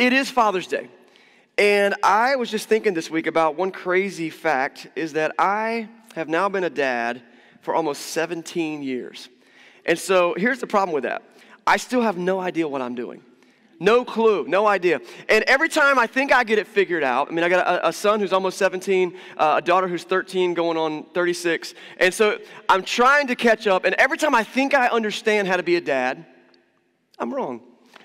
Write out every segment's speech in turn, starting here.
It is Father's Day. And I was just thinking this week about one crazy fact is that I have now been a dad for almost 17 years. And so here's the problem with that I still have no idea what I'm doing. No clue, no idea. And every time I think I get it figured out, I mean, I got a, a son who's almost 17, uh, a daughter who's 13, going on 36. And so I'm trying to catch up. And every time I think I understand how to be a dad, I'm wrong.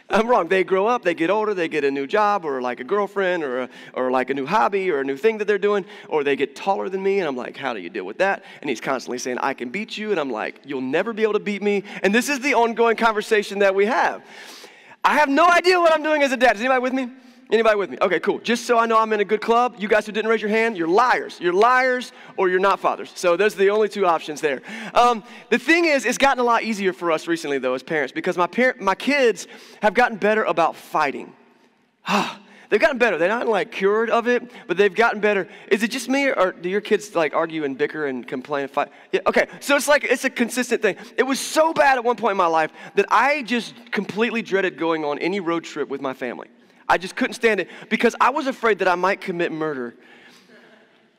I'm wrong. They grow up, they get older, they get a new job or like a girlfriend or, a, or like a new hobby or a new thing that they're doing, or they get taller than me. And I'm like, how do you deal with that? And he's constantly saying, I can beat you. And I'm like, you'll never be able to beat me. And this is the ongoing conversation that we have. I have no idea what I'm doing as a dad. Is anybody with me? Anybody with me? Okay, cool. Just so I know I'm in a good club, you guys who didn't raise your hand, you're liars. You're liars or you're not fathers. So those are the only two options there. Um, the thing is, it's gotten a lot easier for us recently, though, as parents, because my, par- my kids have gotten better about fighting. they've gotten better. They're not like cured of it, but they've gotten better. Is it just me, or do your kids like argue and bicker and complain and fight? Yeah, okay. So it's like it's a consistent thing. It was so bad at one point in my life that I just completely dreaded going on any road trip with my family. I just couldn't stand it because I was afraid that I might commit murder.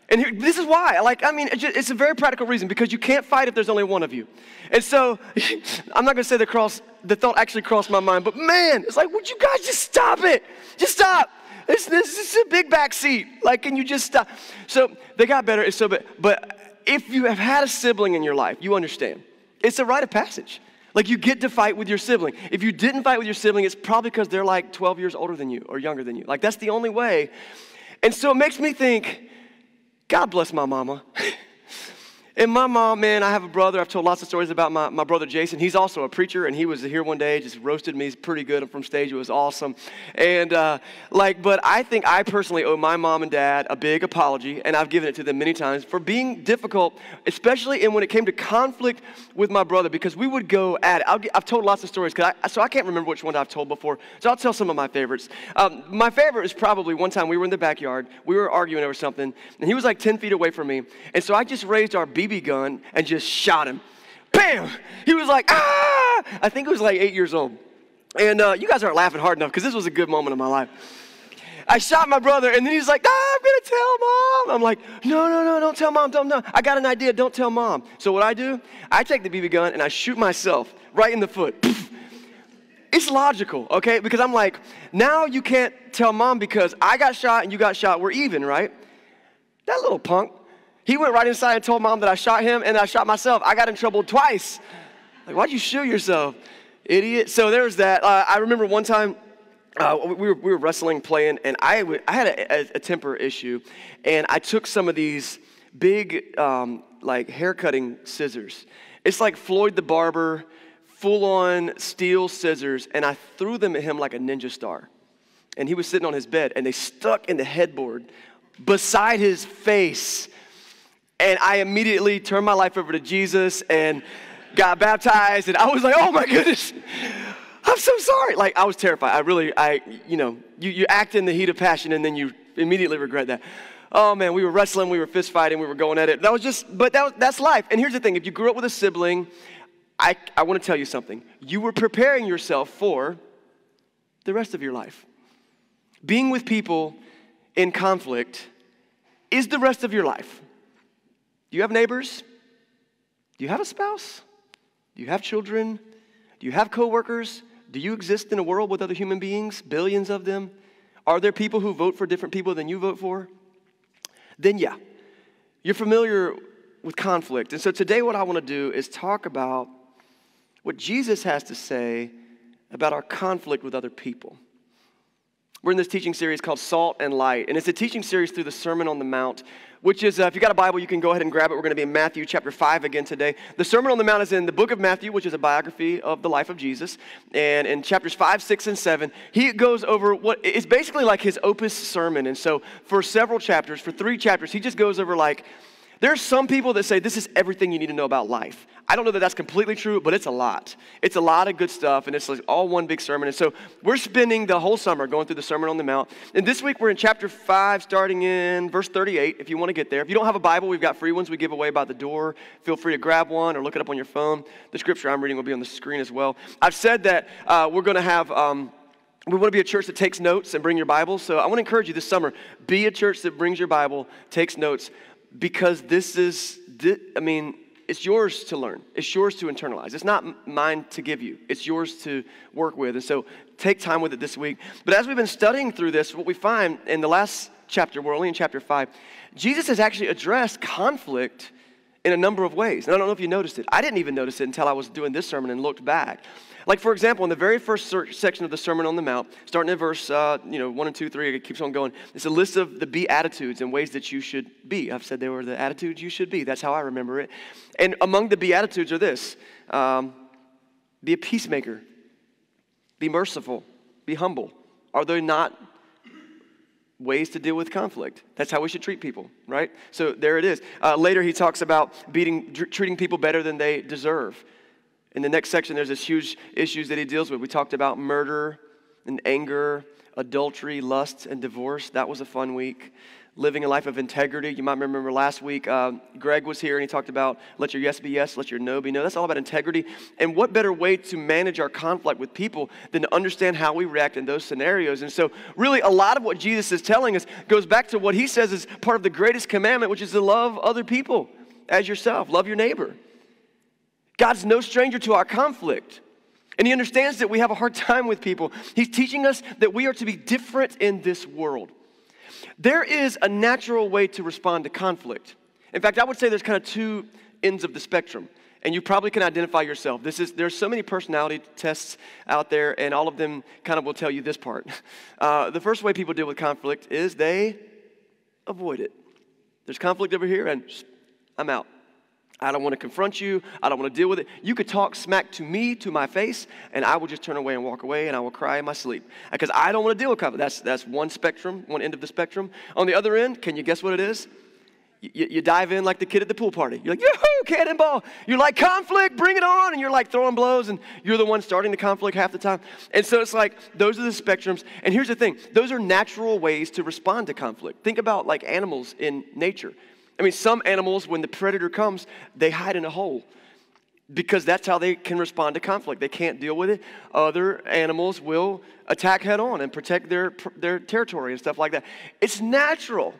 And here, this is why. Like, I mean, it's, a very practical reason because you can't fight if there's only one of you. And so, I'm not going to say the cross, the thought actually crossed my mind, but man, it's like, would you guys just stop it? Just stop. This, this, this is a big back seat. Like, can you just stop? So they got better. It's so bad. But if you have had a sibling in your life, you understand. It's a rite of passage. Like you get to fight with your sibling. If you didn't fight with your sibling, it's probably because they're like 12 years older than you or younger than you. Like that's the only way. And so it makes me think, God bless my mama. And my mom, man, I have a brother. I've told lots of stories about my, my brother Jason. He's also a preacher, and he was here one day, just roasted me. He's pretty good from stage. It was awesome. And uh, like, but I think I personally owe my mom and dad a big apology, and I've given it to them many times for being difficult, especially in when it came to conflict with my brother, because we would go at it. i have told lots of stories, cause I, so I can't remember which one I've told before. So I'll tell some of my favorites. Um, my favorite is probably one time we were in the backyard, we were arguing over something, and he was like 10 feet away from me, and so I just raised our BB gun and just shot him. Bam! He was like, ah! I think he was like eight years old. And uh, you guys aren't laughing hard enough because this was a good moment of my life. I shot my brother, and then he's like, ah, I'm gonna tell mom. I'm like, no, no, no, don't tell mom, don't, no. I got an idea, don't tell mom. So what I do, I take the BB gun and I shoot myself right in the foot. It's logical, okay? Because I'm like, now you can't tell mom because I got shot and you got shot, we're even, right? That little punk he went right inside and told mom that I shot him and I shot myself. I got in trouble twice. Like, why'd you shoot yourself, idiot? So there's that. Uh, I remember one time uh, we, were, we were wrestling, playing, and I, w- I had a, a, a temper issue, and I took some of these big, um, like, hair cutting scissors. It's like Floyd the Barber, full on steel scissors, and I threw them at him like a ninja star. And he was sitting on his bed, and they stuck in the headboard beside his face. And I immediately turned my life over to Jesus and got baptized. And I was like, oh my goodness, I'm so sorry. Like, I was terrified. I really, I, you know, you, you act in the heat of passion and then you immediately regret that. Oh man, we were wrestling, we were fist fighting, we were going at it. That was just, but that was, that's life. And here's the thing if you grew up with a sibling, I, I want to tell you something. You were preparing yourself for the rest of your life. Being with people in conflict is the rest of your life. Do you have neighbors? Do you have a spouse? Do you have children? Do you have coworkers? Do you exist in a world with other human beings, billions of them? Are there people who vote for different people than you vote for? Then, yeah, you're familiar with conflict. And so today, what I want to do is talk about what Jesus has to say about our conflict with other people. We're in this teaching series called Salt and Light, and it's a teaching series through the Sermon on the Mount, which is, uh, if you got a Bible, you can go ahead and grab it. We're going to be in Matthew chapter 5 again today. The Sermon on the Mount is in the book of Matthew, which is a biography of the life of Jesus. And in chapters 5, 6, and 7, he goes over what is basically like his opus sermon. And so for several chapters, for three chapters, he just goes over like, there's some people that say this is everything you need to know about life. I don't know that that's completely true, but it's a lot. It's a lot of good stuff, and it's like all one big sermon. And so we're spending the whole summer going through the Sermon on the Mount. And this week we're in chapter 5, starting in verse 38, if you want to get there. If you don't have a Bible, we've got free ones we give away by the door. Feel free to grab one or look it up on your phone. The scripture I'm reading will be on the screen as well. I've said that uh, we're going to have. Um, we want to be a church that takes notes and bring your Bible. So I want to encourage you this summer be a church that brings your Bible, takes notes, because this is, I mean, it's yours to learn. It's yours to internalize. It's not mine to give you. It's yours to work with. And so take time with it this week. But as we've been studying through this, what we find in the last chapter, we're only in chapter five, Jesus has actually addressed conflict in a number of ways. And I don't know if you noticed it. I didn't even notice it until I was doing this sermon and looked back. Like, for example, in the very first section of the Sermon on the Mount, starting in verse uh, you know, 1 and 2, 3, it keeps on going. It's a list of the Beatitudes and ways that you should be. I've said they were the attitudes you should be. That's how I remember it. And among the Beatitudes are this um, be a peacemaker, be merciful, be humble. Are they not ways to deal with conflict. That's how we should treat people, right? So there it is. Uh, later, he talks about beating, treating people better than they deserve. In the next section, there's this huge issues that he deals with. We talked about murder and anger, adultery, lust, and divorce. That was a fun week. Living a life of integrity. You might remember last week, uh, Greg was here and he talked about let your yes be yes, let your no be no. That's all about integrity. And what better way to manage our conflict with people than to understand how we react in those scenarios? And so, really, a lot of what Jesus is telling us goes back to what he says is part of the greatest commandment, which is to love other people as yourself, love your neighbor. God's no stranger to our conflict. And he understands that we have a hard time with people. He's teaching us that we are to be different in this world. There is a natural way to respond to conflict. In fact, I would say there's kind of two ends of the spectrum. And you probably can identify yourself. This is, there's so many personality tests out there, and all of them kind of will tell you this part. Uh, the first way people deal with conflict is they avoid it. There's conflict over here, and I'm out. I don't want to confront you. I don't want to deal with it. You could talk smack to me, to my face, and I will just turn away and walk away and I will cry in my sleep uh, because I don't want to deal with conflict. That's, that's one spectrum, one end of the spectrum. On the other end, can you guess what it is? You, you dive in like the kid at the pool party. You're like, yoo-hoo, cannonball. You're like, conflict, bring it on. And you're like throwing blows, and you're the one starting the conflict half the time. And so it's like, those are the spectrums. And here's the thing those are natural ways to respond to conflict. Think about like animals in nature. I mean, some animals, when the predator comes, they hide in a hole because that's how they can respond to conflict. They can't deal with it. Other animals will attack head on and protect their, their territory and stuff like that. It's natural.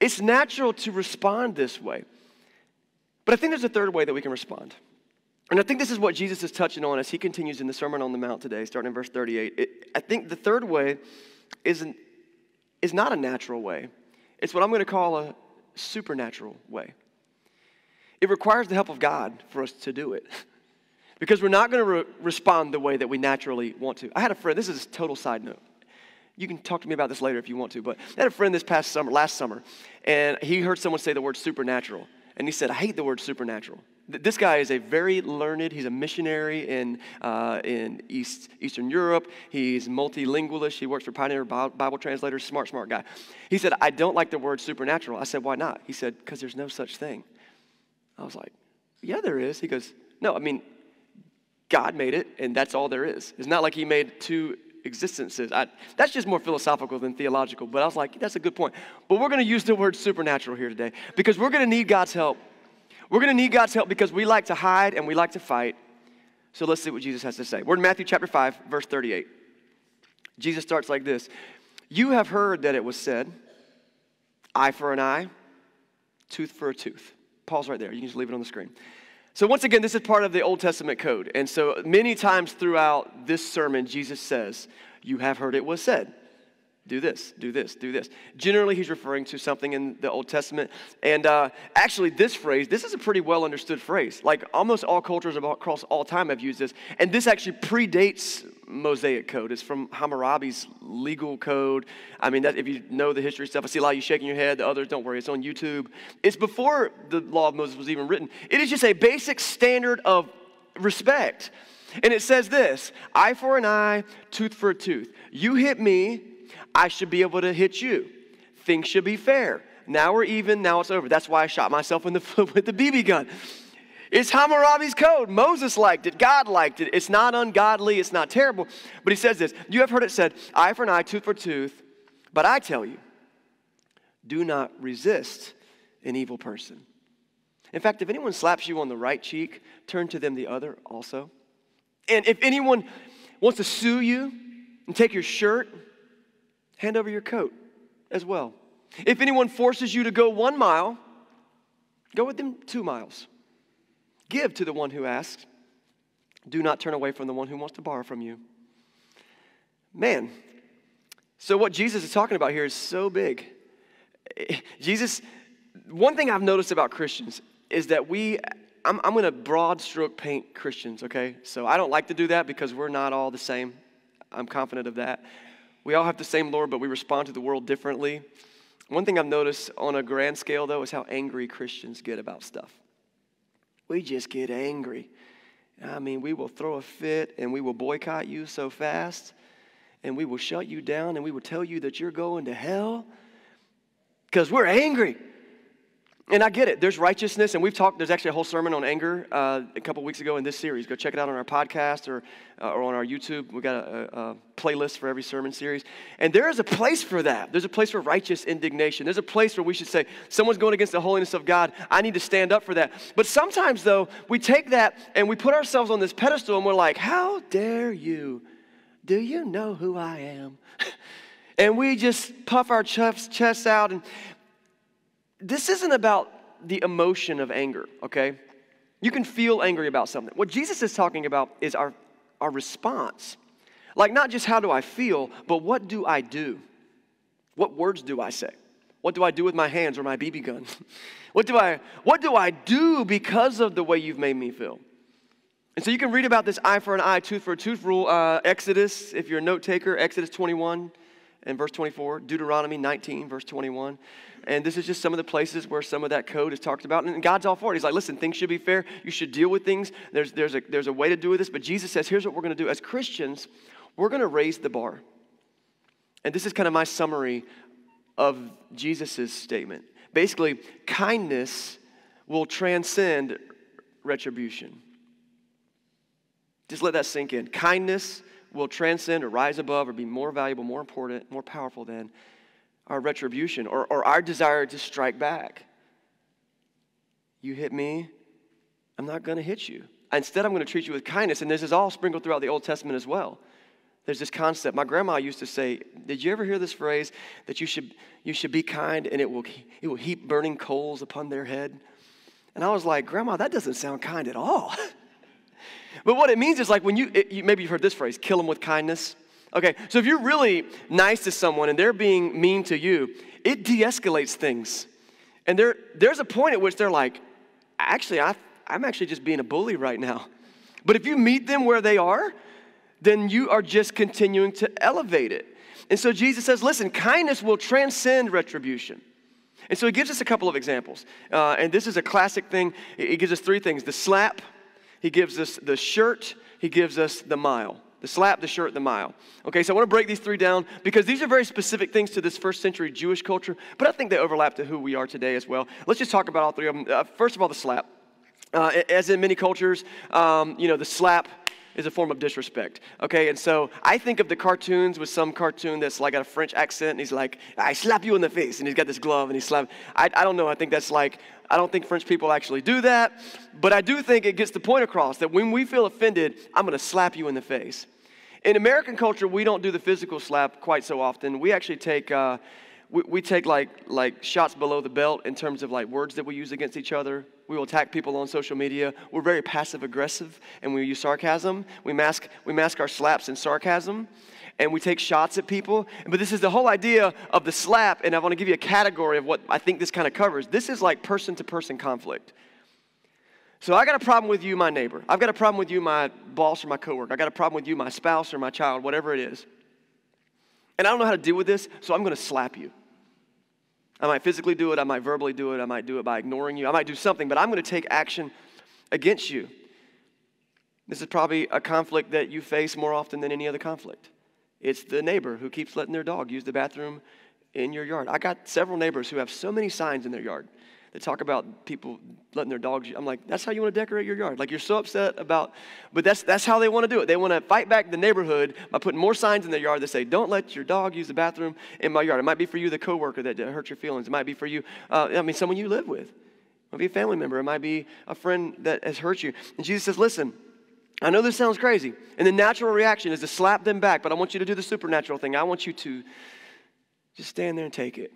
It's natural to respond this way. But I think there's a third way that we can respond. And I think this is what Jesus is touching on as he continues in the Sermon on the Mount today, starting in verse 38. It, I think the third way is, an, is not a natural way. It's what I'm going to call a, supernatural way. It requires the help of God for us to do it because we're not going to re- respond the way that we naturally want to. I had a friend, this is a total side note. You can talk to me about this later if you want to, but I had a friend this past summer, last summer, and he heard someone say the word supernatural. And he said, I hate the word supernatural. This guy is a very learned, he's a missionary in, uh, in East, Eastern Europe. He's multilingualist. He works for Pioneer Bible Translators, smart, smart guy. He said, I don't like the word supernatural. I said, why not? He said, because there's no such thing. I was like, yeah, there is. He goes, no, I mean, God made it, and that's all there is. It's not like he made two existences. I, that's just more philosophical than theological, but I was like, that's a good point. But we're going to use the word supernatural here today because we're going to need God's help we're going to need God's help because we like to hide and we like to fight. So let's see what Jesus has to say. We're in Matthew chapter 5, verse 38. Jesus starts like this You have heard that it was said, eye for an eye, tooth for a tooth. Pause right there. You can just leave it on the screen. So, once again, this is part of the Old Testament code. And so, many times throughout this sermon, Jesus says, You have heard it was said do this, do this, do this. Generally, he's referring to something in the Old Testament. And uh, actually, this phrase, this is a pretty well understood phrase. Like almost all cultures across all time have used this. And this actually predates Mosaic code. It's from Hammurabi's legal code. I mean, that, if you know the history stuff, I see a lot of you shaking your head. The others, don't worry, it's on YouTube. It's before the law of Moses was even written. It is just a basic standard of respect. And it says this eye for an eye, tooth for a tooth. You hit me, I should be able to hit you. Things should be fair. Now we're even, now it's over. That's why I shot myself in the foot with the BB gun. It's Hammurabi's code. Moses liked it. God liked it. It's not ungodly. It's not terrible. But he says this You have heard it said, eye for an eye, tooth for tooth. But I tell you, do not resist an evil person. In fact, if anyone slaps you on the right cheek, turn to them the other also. And if anyone wants to sue you, and take your shirt, hand over your coat as well. If anyone forces you to go one mile, go with them two miles. Give to the one who asks. Do not turn away from the one who wants to borrow from you. Man, so what Jesus is talking about here is so big. Jesus, one thing I've noticed about Christians is that we, I'm, I'm going to broad stroke paint Christians, okay? So I don't like to do that because we're not all the same. I'm confident of that. We all have the same Lord, but we respond to the world differently. One thing I've noticed on a grand scale, though, is how angry Christians get about stuff. We just get angry. I mean, we will throw a fit and we will boycott you so fast and we will shut you down and we will tell you that you're going to hell because we're angry. And I get it. There's righteousness, and we've talked. There's actually a whole sermon on anger uh, a couple weeks ago in this series. Go check it out on our podcast or, uh, or on our YouTube. We've got a, a, playlist for every sermon series, and there is a place for that. There's a place for righteous indignation. There's a place where we should say, "Someone's going against the holiness of God. I need to stand up for that." But sometimes, though, we take that and we put ourselves on this pedestal, and we're like, "How dare you? Do you know who I am?" and we just puff our chests out and this isn't about the emotion of anger, okay? You can feel angry about something. What Jesus is talking about is our, our response. Like, not just how do I feel, but what do I do? What words do I say? What do I do with my hands or my BB gun? what, do I, what do I do because of the way you've made me feel? And so you can read about this eye for an eye, tooth for a tooth rule. Uh, Exodus, if you're a note taker, Exodus 21 and verse 24, Deuteronomy 19, verse 21. And this is just some of the places where some of that code is talked about. And God's all for it. He's like, listen, things should be fair. You should deal with things. There's, there's, a, there's a way to do this. But Jesus says, here's what we're going to do. As Christians, we're going to raise the bar. And this is kind of my summary of Jesus' statement. Basically, kindness will transcend retribution. Just let that sink in. Kindness will transcend or rise above or be more valuable, more important, more powerful than our retribution or, or our desire to strike back. You hit me, I'm not going to hit you. Instead, I'm going to treat you with kindness. And this is all sprinkled throughout the Old Testament as well. There's this concept. My grandma used to say, Did you ever hear this phrase that you should, you should be kind and it will, it will heap burning coals upon their head? And I was like, Grandma, that doesn't sound kind at all. but what it means is like when you, it, you, maybe you've heard this phrase, kill them with kindness. Okay, so if you're really nice to someone and they're being mean to you, it de escalates things. And there, there's a point at which they're like, actually, I, I'm actually just being a bully right now. But if you meet them where they are, then you are just continuing to elevate it. And so Jesus says, listen, kindness will transcend retribution. And so he gives us a couple of examples. Uh, and this is a classic thing. He gives us three things the slap, he gives us the shirt, he gives us the mile the slap, the shirt, the mile. Okay, so I want to break these three down because these are very specific things to this first century Jewish culture, but I think they overlap to who we are today as well. Let's just talk about all three of them. Uh, first of all, the slap. Uh, as in many cultures, um, you know, the slap is a form of disrespect. Okay, and so I think of the cartoons with some cartoon that's like got a French accent, and he's like, I slap you in the face, and he's got this glove, and he slap. I, I don't know, I think that's like, I don't think French people actually do that, but I do think it gets the point across that when we feel offended, I'm gonna slap you in the face. In American culture, we don't do the physical slap quite so often. We actually take, uh, we, we, take like, like shots below the belt in terms of like words that we use against each other. We will attack people on social media. We're very passive aggressive and we use sarcasm. We mask, we mask our slaps in sarcasm and we take shots at people. But this is the whole idea of the slap, and I want to give you a category of what I think this kind of covers. This is like person to person conflict. So I got a problem with you, my neighbor. I've got a problem with you, my boss or my coworker. I got a problem with you, my spouse or my child, whatever it is. And I don't know how to deal with this, so I'm going to slap you. I might physically do it, I might verbally do it, I might do it by ignoring you, I might do something, but I'm going to take action against you. This is probably a conflict that you face more often than any other conflict. It's the neighbor who keeps letting their dog use the bathroom in your yard. I got several neighbors who have so many signs in their yard that talk about people letting their dogs. I'm like, that's how you want to decorate your yard. Like you're so upset about, but that's that's how they want to do it. They want to fight back the neighborhood by putting more signs in their yard that say, "Don't let your dog use the bathroom in my yard." It might be for you, the coworker that hurt your feelings. It might be for you. Uh, I mean, someone you live with. It might be a family member. It might be a friend that has hurt you. And Jesus says, "Listen, I know this sounds crazy. And the natural reaction is to slap them back, but I want you to do the supernatural thing. I want you to just stand there and take it.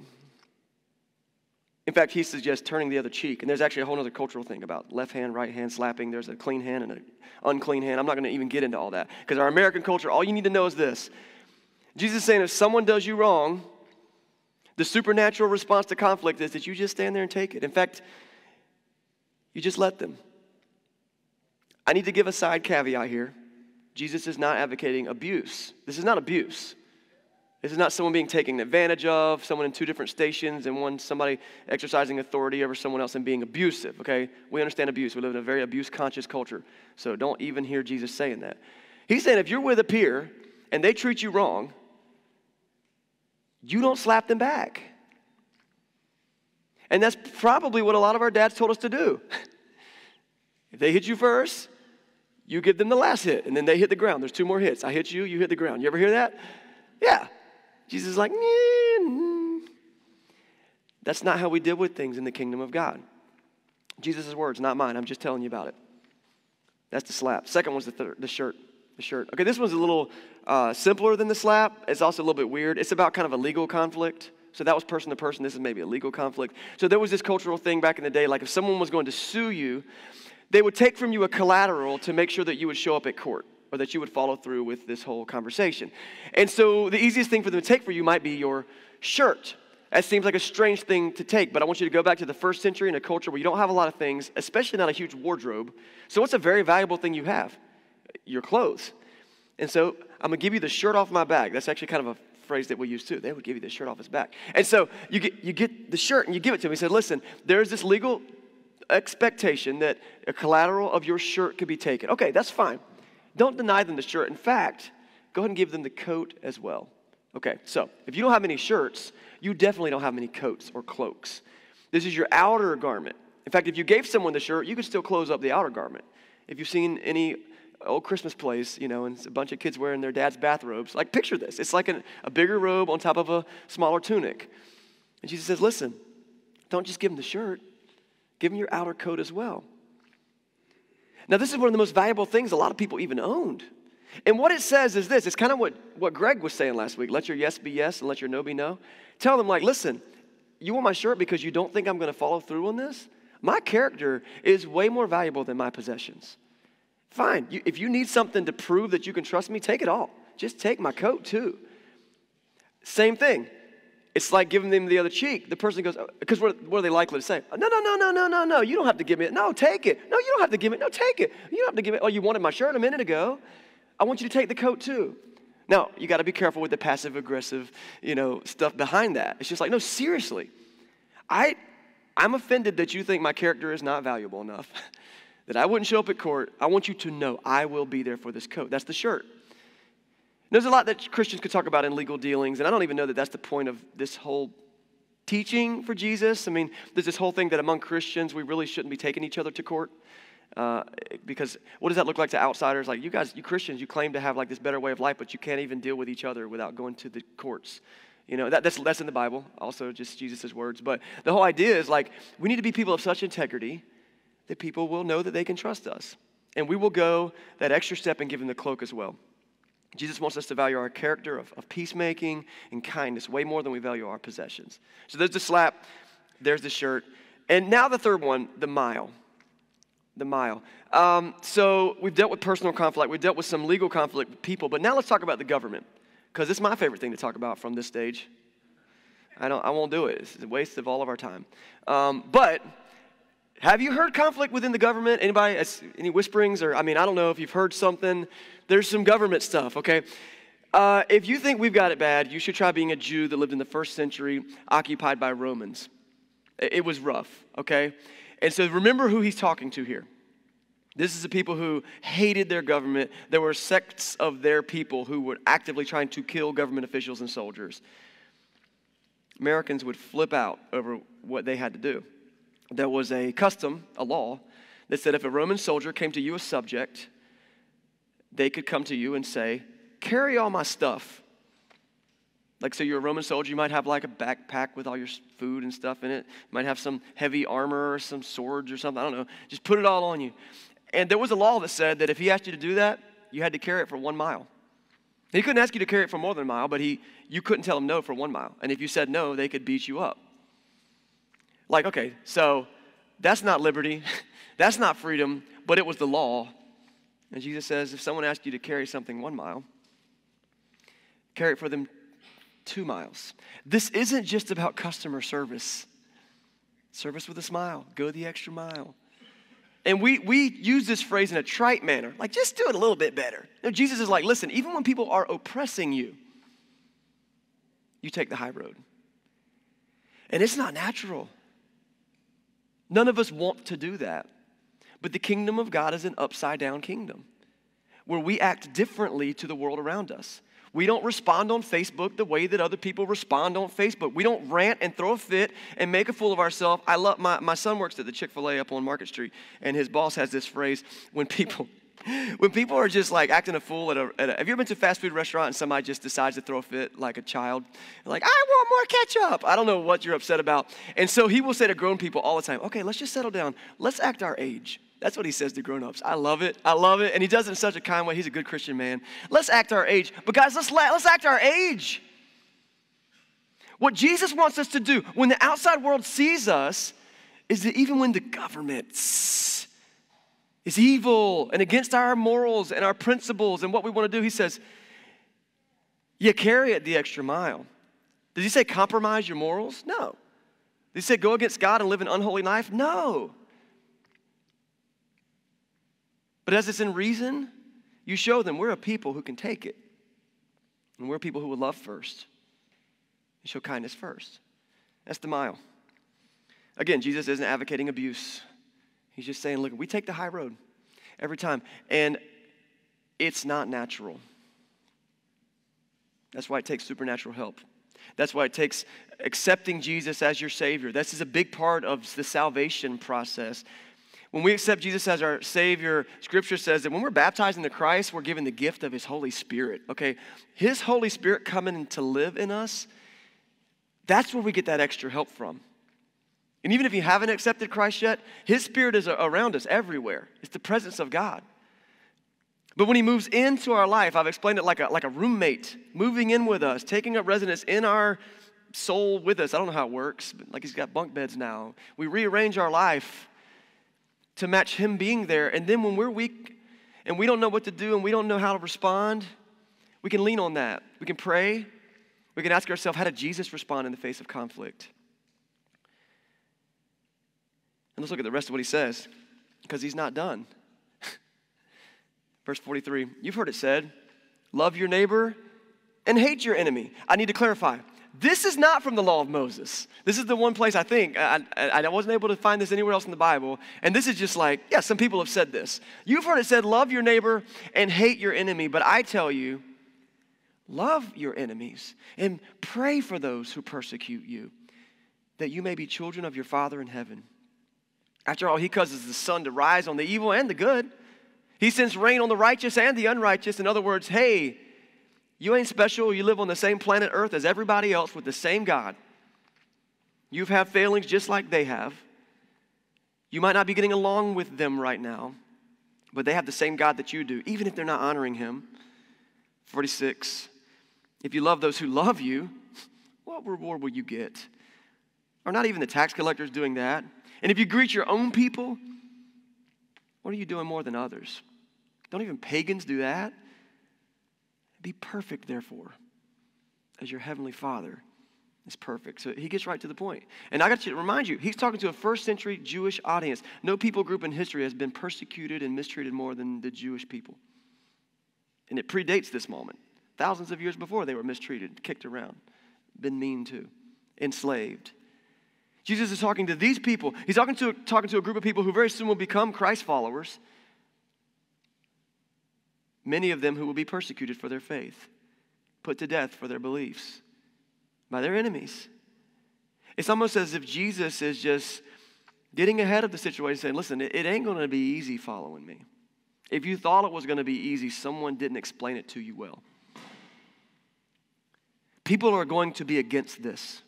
In fact, he suggests turning the other cheek. And there's actually a whole other cultural thing about left hand, right hand slapping. There's a clean hand and an unclean hand. I'm not going to even get into all that. Because our American culture, all you need to know is this Jesus is saying if someone does you wrong, the supernatural response to conflict is that you just stand there and take it. In fact, you just let them. I need to give a side caveat here. Jesus is not advocating abuse. This is not abuse. This is not someone being taken advantage of, someone in two different stations, and one somebody exercising authority over someone else and being abusive, okay? We understand abuse. We live in a very abuse conscious culture. So don't even hear Jesus saying that. He's saying if you're with a peer and they treat you wrong, you don't slap them back. And that's probably what a lot of our dads told us to do. if they hit you first, you give them the last hit, and then they hit the ground. There's two more hits. I hit you, you hit the ground. You ever hear that? Yeah. Jesus is like, that's not how we deal with things in the kingdom of God. Jesus' words, not mine. I'm just telling you about it. That's the slap. Second one's the, third, the shirt. The shirt. Okay, this one's a little uh, simpler than the slap. It's also a little bit weird. It's about kind of a legal conflict. So that was person to person. This is maybe a legal conflict. So there was this cultural thing back in the day, like if someone was going to sue you, they would take from you a collateral to make sure that you would show up at court or that you would follow through with this whole conversation. And so the easiest thing for them to take for you might be your shirt. That seems like a strange thing to take, but I want you to go back to the first century in a culture where you don't have a lot of things, especially not a huge wardrobe. So, what's a very valuable thing you have? Your clothes. And so, I'm gonna give you the shirt off my back. That's actually kind of a phrase that we use too. They would give you the shirt off his back. And so, you get, you get the shirt and you give it to him. He said, Listen, there's this legal expectation that a collateral of your shirt could be taken. Okay, that's fine. Don't deny them the shirt. In fact, go ahead and give them the coat as well. Okay, so if you don't have any shirts, you definitely don't have many coats or cloaks. This is your outer garment. In fact, if you gave someone the shirt, you could still close up the outer garment. If you've seen any old Christmas plays, you know, and a bunch of kids wearing their dad's bathrobes, like picture this. It's like an, a bigger robe on top of a smaller tunic. And Jesus says, listen, don't just give them the shirt, give them your outer coat as well. Now, this is one of the most valuable things a lot of people even owned. And what it says is this it's kind of what, what Greg was saying last week let your yes be yes and let your no be no. Tell them, like, listen, you want my shirt because you don't think I'm going to follow through on this? My character is way more valuable than my possessions. Fine. You, if you need something to prove that you can trust me, take it all. Just take my coat too. Same thing. It's like giving them the other cheek. The person goes, oh, because what, what, are they likely to say? Oh, no, no, no, no, no, no, no. You don't have to give me it. No, take it. No, you don't have to give it. No, take it. You don't have to give it. Oh, you wanted my shirt a minute ago. I want you to take the coat too. Now, you got to be careful with the passive aggressive, you know, stuff behind that. It's just like, no, seriously. I, I'm offended that you think my character is not valuable enough, that I wouldn't show up at court. I want you to know I will be there for this coat. That's the shirt. There's a lot that Christians could talk about in legal dealings, and I don't even know that that's the point of this whole teaching for Jesus. I mean, there's this whole thing that among Christians, we really shouldn't be taking each other to court. Uh, because what does that look like to outsiders? Like, you guys, you Christians, you claim to have like this better way of life, but you can't even deal with each other without going to the courts. You know, that, that's, that's in the Bible, also just Jesus' words. But the whole idea is like, we need to be people of such integrity that people will know that they can trust us. And we will go that extra step and give them the cloak as well. Jesus wants us to value our character of, of peacemaking and kindness way more than we value our possessions. So there's the slap, there's the shirt. And now the third one, the mile. The mile. Um, so we've dealt with personal conflict, we've dealt with some legal conflict with people, but now let's talk about the government, because it's my favorite thing to talk about from this stage. I, don't, I won't do it, it's a waste of all of our time. Um, but have you heard conflict within the government? Anybody, any whisperings? Or, I mean, I don't know if you've heard something. There's some government stuff, okay? Uh, if you think we've got it bad, you should try being a Jew that lived in the first century, occupied by Romans. It was rough, okay? And so remember who he's talking to here. This is the people who hated their government. There were sects of their people who were actively trying to kill government officials and soldiers. Americans would flip out over what they had to do there was a custom, a law, that said if a Roman soldier came to you a subject, they could come to you and say, Carry all my stuff. Like, so you're a Roman soldier, you might have like a backpack with all your food and stuff in it. You might have some heavy armor or some swords or something. I don't know. Just put it all on you. And there was a law that said that if he asked you to do that, you had to carry it for one mile. He couldn't ask you to carry it for more than a mile, but he, you couldn't tell him no for one mile. And if you said no, they could beat you up. Like, okay, so that's not liberty, that's not freedom, but it was the law. And Jesus says if someone asks you to carry something one mile, carry it for them two miles. This isn't just about customer service. Service with a smile, go the extra mile. And we, we use this phrase in a trite manner, like just do it a little bit better. Jesus is like, listen, even when people are oppressing you, you take the high road. And it's not natural. None of us want to do that. But the kingdom of God is an upside down kingdom where we act differently to the world around us. We don't respond on Facebook the way that other people respond on Facebook. We don't rant and throw a fit and make a fool of ourselves. I love my, my son works at the Chick-fil-A up on Market Street, and his boss has this phrase when people when people are just like acting a fool at a, at a, have you ever been to a fast food restaurant and somebody just decides to throw a fit like a child like i want more ketchup i don't know what you're upset about and so he will say to grown people all the time okay let's just settle down let's act our age that's what he says to grown-ups. I love it. I love it. And he does it in such a kind way. He's a good Christian man. Let's act our age. But guys, let's, let's act our age. What Jesus wants us to do when the outside world sees us is that even when the government is evil and against our morals and our principles and what we want to do, he says, you carry it the extra mile. Does he say compromise your morals? No. Does he say go against God and live an unholy life? No. But as it's in reason, you show them we're a people who can take it. And we're people who will love first and show kindness first. That's the mile. Again, Jesus isn't advocating abuse. He's just saying, look, we take the high road every time. And it's not natural. That's why it takes supernatural help. That's why it takes accepting Jesus as your Savior. This is a big part of the salvation process. When we accept Jesus as our Savior, Scripture says that when we're baptized into Christ, we're given the gift of His Holy Spirit. Okay? His Holy Spirit coming to live in us, that's where we get that extra help from. And even if you haven't accepted Christ yet, His Spirit is around us everywhere. It's the presence of God. But when He moves into our life, I've explained it like a, like a roommate moving in with us, taking up residence in our soul with us. I don't know how it works, but like He's got bunk beds now. We rearrange our life to match Him being there. And then when we're weak and we don't know what to do and we don't know how to respond, we can lean on that. We can pray. We can ask ourselves, how did Jesus respond in the face of conflict? And let's look at the rest of what he says, because he's not done. Verse 43 You've heard it said, love your neighbor and hate your enemy. I need to clarify. This is not from the law of Moses. This is the one place I think, I, I, I, wasn't able to find this anywhere else in the Bible. And this is just like, yeah, some people have said this. You've heard it said, love your neighbor and hate your enemy. But I tell you, love your enemies and pray for those who persecute you, that you may be children of your Father in heaven. After all, he causes the sun to rise on the evil and the good. He sends rain on the righteous and the unrighteous. In other words, hey, you ain't special. You live on the same planet Earth as everybody else with the same God. You've had failings just like they have. You might not be getting along with them right now, but they have the same God that you do, even if they're not honoring Him. 46. If you love those who love you, what reward will you get? Are not even the tax collectors doing that? And if you greet your own people, what are you doing more than others? Don't even pagans do that? Be perfect, therefore, as your heavenly Father is perfect. So he gets right to the point. And I got to remind you, he's talking to a first century Jewish audience. No people group in history has been persecuted and mistreated more than the Jewish people. And it predates this moment. Thousands of years before, they were mistreated, kicked around, been mean to, enslaved. Jesus is talking to these people. He's talking to, talking to a group of people who very soon will become Christ followers many of them who will be persecuted for their faith, put to death for their beliefs by their enemies. It's almost as if Jesus is just getting ahead of the situation, saying, Listen, it ain't going to be easy following me. If you thought it was going to be easy, someone didn't explain it to you well. People are going to be against this.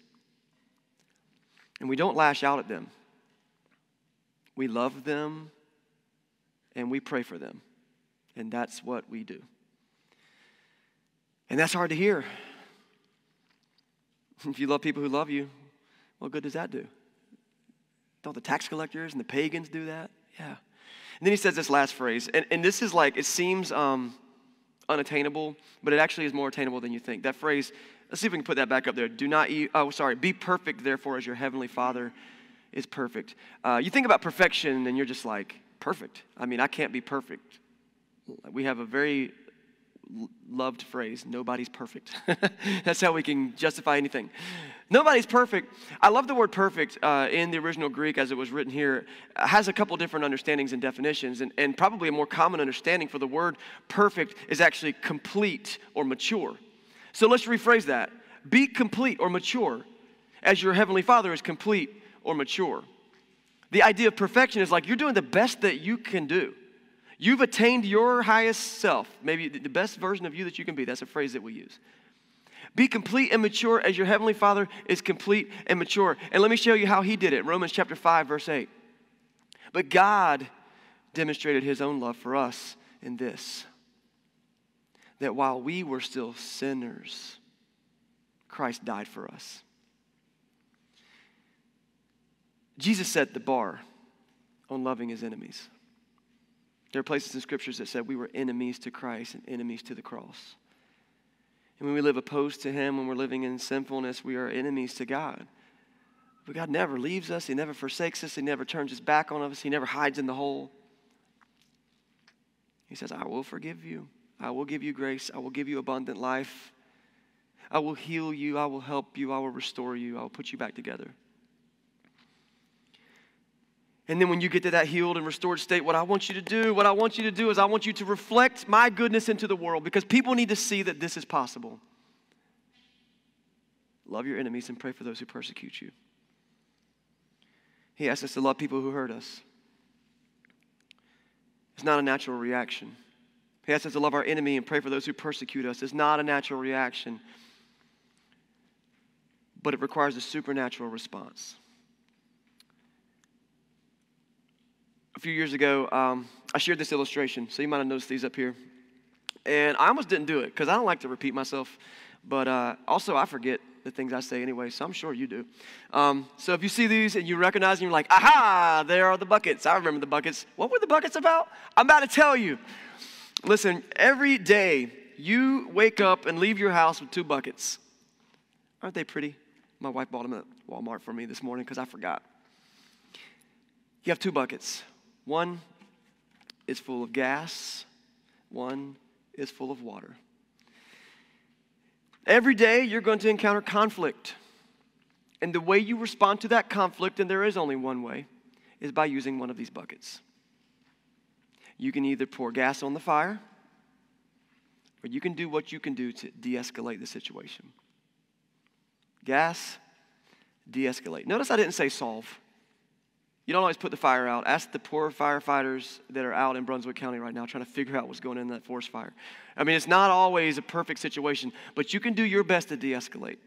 And we don't lash out at them. We love them and we pray for them. And that's what we do. And that's hard to hear. If you love people who love you, what good does that do? Don't the tax collectors and the pagans do that? Yeah. And then he says this last phrase, and, and this is like, it seems um, unattainable, but it actually is more attainable than you think. That phrase, let's see if we can put that back up there. Do not, eat, oh, sorry, be perfect, therefore, as your heavenly Father is perfect. Uh, you think about perfection, and you're just like, perfect. I mean, I can't be perfect. We have a very loved phrase nobody's perfect. That's how we can justify anything. Nobody's perfect. I love the word perfect uh, in the original Greek as it was written here. It has a couple different understandings and definitions, and, and probably a more common understanding for the word perfect is actually complete or mature. So let's rephrase that be complete or mature as your heavenly Father is complete or mature. The idea of perfection is like you're doing the best that you can do. You've attained your highest self, maybe the best version of you that you can be. That's a phrase that we use. Be complete and mature as your heavenly Father is complete and mature. And let me show you how he did it. Romans chapter 5 verse 8. But God demonstrated his own love for us in this that while we were still sinners, Christ died for us. Jesus set the bar on loving his enemies. There are places in scriptures that said we were enemies to Christ and enemies to the cross. And when we live opposed to Him, when we're living in sinfulness, we are enemies to God. But God never leaves us, He never forsakes us, He never turns His back on us, He never hides in the hole. He says, I will forgive you. I will give you grace. I will give you abundant life. I will heal you. I will help you. I will restore you. I will put you back together. And then when you get to that healed and restored state, what I want you to do, what I want you to do is I want you to reflect my goodness into the world because people need to see that this is possible. Love your enemies and pray for those who persecute you. He asks us to love people who hurt us. It's not a natural reaction. He us to love our enemy and pray for those who persecute us. It's not a natural reaction, but it requires a supernatural response. a few years ago, um, I shared this illustration, so you might have noticed these up here. And I almost didn't do it because I don't like to repeat myself, but uh, also I forget the things I say anyway, so I'm sure you do. Um, so if you see these and you recognize them, you're like, aha, there are the buckets. I remember the buckets. What were the buckets about? I'm about to tell you. Listen, every day you wake up and leave your house with two buckets. Aren't they pretty? My wife bought them at Walmart for me this morning because I forgot. You have two buckets. One is full of gas, one is full of water. Every day you're going to encounter conflict. And the way you respond to that conflict, and there is only one way, is by using one of these buckets. You can either pour gas on the fire, or you can do what you can do to de escalate the situation. Gas, de escalate. Notice I didn't say solve. You don't always put the fire out. Ask the poor firefighters that are out in Brunswick County right now trying to figure out what's going on in that forest fire. I mean, it's not always a perfect situation, but you can do your best to de escalate.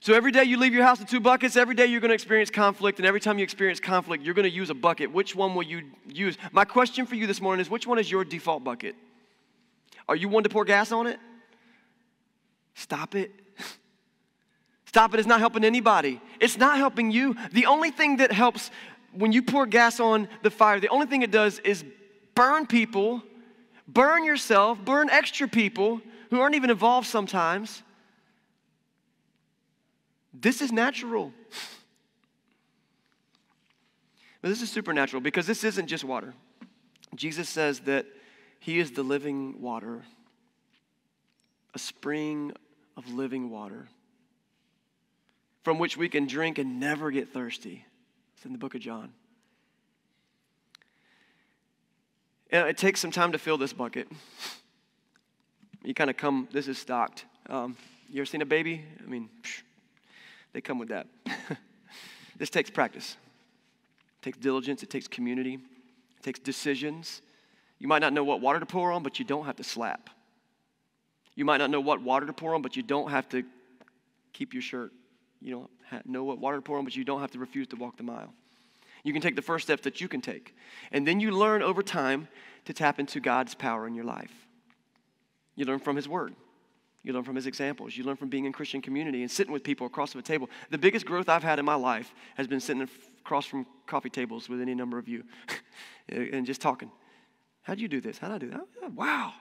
So every day you leave your house with two buckets, every day you're going to experience conflict, and every time you experience conflict, you're going to use a bucket. Which one will you use? My question for you this morning is which one is your default bucket? Are you one to pour gas on it? Stop it. Stop it. It's not helping anybody. It's not helping you. The only thing that helps when you pour gas on the fire, the only thing it does is burn people, burn yourself, burn extra people who aren't even involved sometimes. This is natural. But this is supernatural because this isn't just water. Jesus says that He is the living water, a spring of living water from which we can drink and never get thirsty. It's in the book of John. And it takes some time to fill this bucket. You kind of come, this is stocked. Um, you ever seen a baby? I mean, psh, they come with that. this takes practice, it takes diligence, it takes community, it takes decisions. You might not know what water to pour on, but you don't have to slap. You might not know what water to pour on, but you don't have to keep your shirt you don't know what water to pour on, but you don't have to refuse to walk the mile. You can take the first steps that you can take. And then you learn over time to tap into God's power in your life. You learn from His Word. You learn from His examples. You learn from being in Christian community and sitting with people across the table. The biggest growth I've had in my life has been sitting across from coffee tables with any number of you and just talking. How'd you do this? How'd I do that? Oh, wow.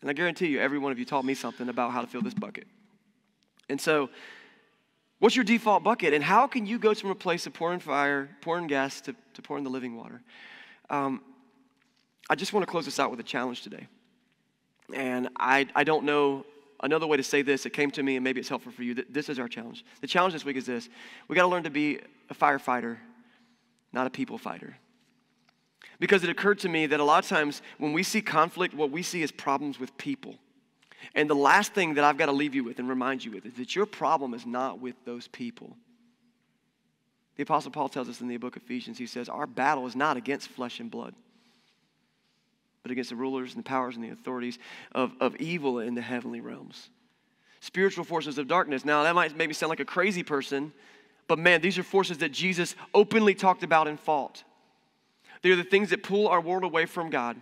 And I guarantee you, every one of you taught me something about how to fill this bucket. And so, what's your default bucket? And how can you go from a place of pouring fire, pouring gas, to, to pouring the living water? Um, I just want to close this out with a challenge today. And I, I don't know another way to say this. It came to me, and maybe it's helpful for you. That this is our challenge. The challenge this week is this we got to learn to be a firefighter, not a people fighter. Because it occurred to me that a lot of times when we see conflict, what we see is problems with people. And the last thing that I've got to leave you with and remind you with is that your problem is not with those people. The Apostle Paul tells us in the book of Ephesians, he says, Our battle is not against flesh and blood, but against the rulers and the powers and the authorities of, of evil in the heavenly realms. Spiritual forces of darkness. Now, that might maybe sound like a crazy person, but man, these are forces that Jesus openly talked about and fought. They are the things that pull our world away from God.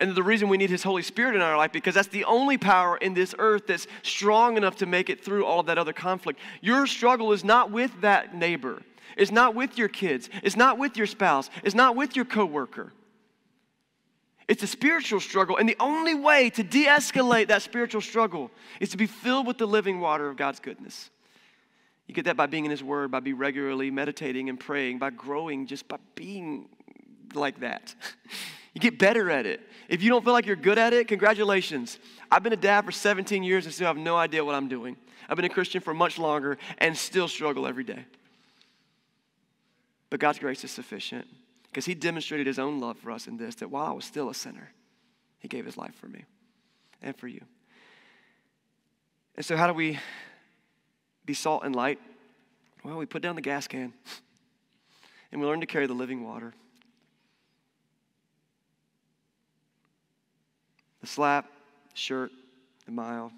And the reason we need His Holy Spirit in our life, because that's the only power in this earth that's strong enough to make it through all of that other conflict. Your struggle is not with that neighbor, it's not with your kids, it's not with your spouse, it's not with your coworker. It's a spiritual struggle, and the only way to de escalate that spiritual struggle is to be filled with the living water of God's goodness. You get that by being in His Word, by being regularly meditating and praying, by growing just by being like that. You get better at it. If you don't feel like you're good at it, congratulations. I've been a dad for 17 years and still have no idea what I'm doing. I've been a Christian for much longer and still struggle every day. But God's grace is sufficient because He demonstrated His own love for us in this that while I was still a sinner, He gave His life for me and for you. And so, how do we be salt and light? Well, we put down the gas can and we learn to carry the living water. the slap, the shirt, the mile.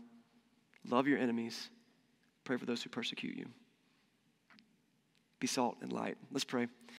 Love your enemies. Pray for those who persecute you. Be salt and light. Let's pray.